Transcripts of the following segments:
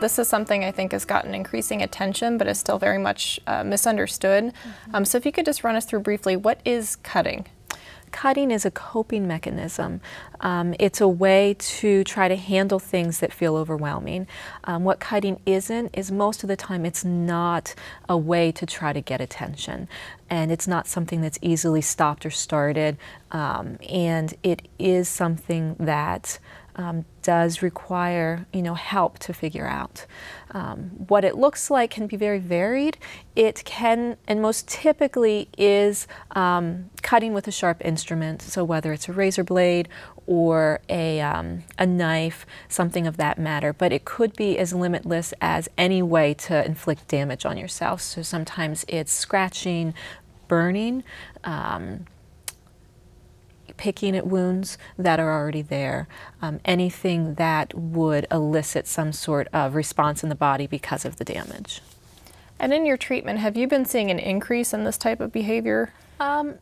This is something I think has gotten increasing attention, but is still very much uh, misunderstood. Mm -hmm. um, so if you could just run us through briefly, what is cutting? Cutting is a coping mechanism. Um, it's a way to try to handle things that feel overwhelming. Um, what cutting isn't is most of the time it's not a way to try to get attention. And it's not something that's easily stopped or started. Um, and it is something that um, does require you know help to figure out. Um, what it looks like can be very varied. It can and most typically is um, cutting with a sharp instrument. So whether it's a razor blade or a, um, a knife, something of that matter. But it could be as limitless as any way to inflict damage on yourself. So sometimes it's scratching, burning. Um, picking at wounds that are already there, um, anything that would elicit some sort of response in the body because of the damage. And in your treatment, have you been seeing an increase in this type of behavior? Um,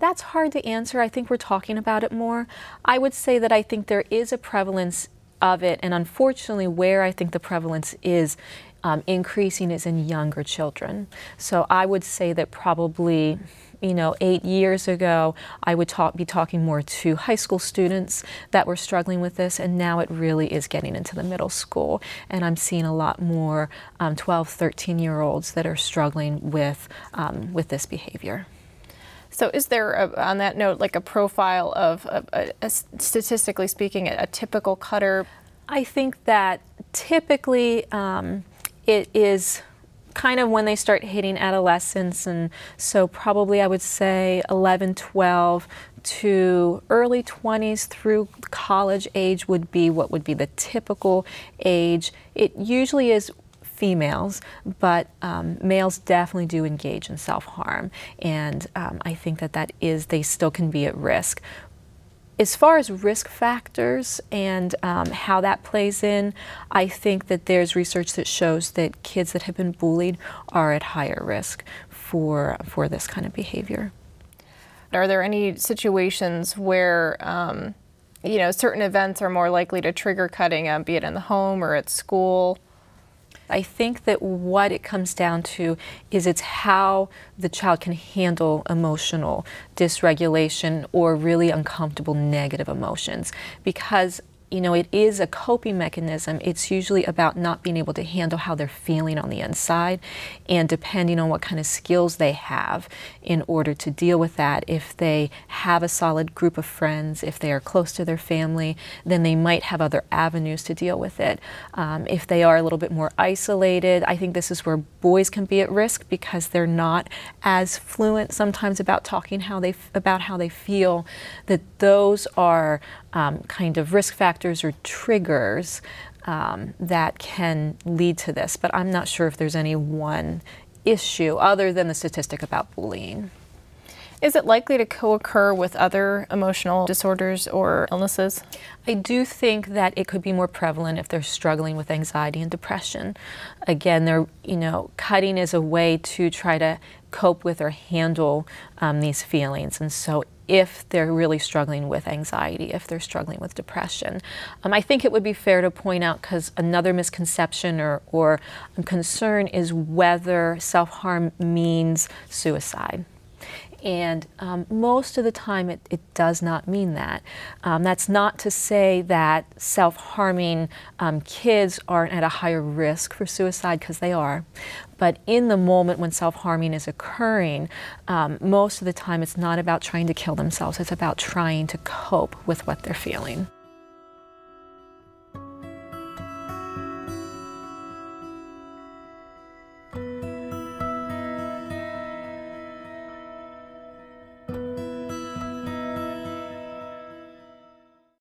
that's hard to answer. I think we're talking about it more. I would say that I think there is a prevalence of it, and unfortunately, where I think the prevalence is um, increasing is in younger children. So I would say that probably you know, eight years ago, I would talk, be talking more to high school students that were struggling with this, and now it really is getting into the middle school. And I'm seeing a lot more um, 12, 13 year olds that are struggling with, um, with this behavior. So, is there, a, on that note, like a profile of, a, a, a, statistically speaking, a, typical cutter? I think that typically um, it is kind of when they start hitting adolescence. And so, probably I would say 11, 12 to early 20s through college age would be what would be the typical age. It usually is females, but um, males definitely do engage in self harm. And um, I think that that is, they still can be at risk as far as risk factors and um, how that plays in, I think that there's research that shows that kids that have been bullied are at higher risk for, for this kind of behavior. Are there any situations where, um, you know, certain events are more likely to trigger cutting, um, be it in the home or at school? I think that what it comes down to is it's how the child can handle emotional dysregulation or really uncomfortable negative emotions. Because you know, it is a coping mechanism. It's usually about not being able to handle how they're feeling on the inside and depending on what kind of skills they have in order to deal with that. If they have a solid group of friends, if they are close to their family, then they might have other avenues to deal with it. Um, if they are a little bit more isolated, I think this is where boys can be at risk because they're not as fluent sometimes about talking how they about how they feel. That those are um, kind of risk factors or triggers um, that can lead to this. But I'm not sure if there's any one issue other than the statistic about bullying. Is it likely to co-occur with other emotional disorders or illnesses? I do think that it could be more prevalent if they're struggling with anxiety and depression. Again, they're, you know, cutting is a way to try to cope with or handle um, these feelings. And so if they're really struggling with anxiety, if they're struggling with depression. Um, I think it would be fair to point out because another misconception or, or concern is whether self harm means suicide. And um, most of the time, it, it, does not mean that. Um, that's not to say that self harming um, kids aren't at a higher risk for suicide, because they are. But in the moment when self harming is occurring, um, most of the time it's not about trying to kill themselves, it's about trying to cope with what they're feeling.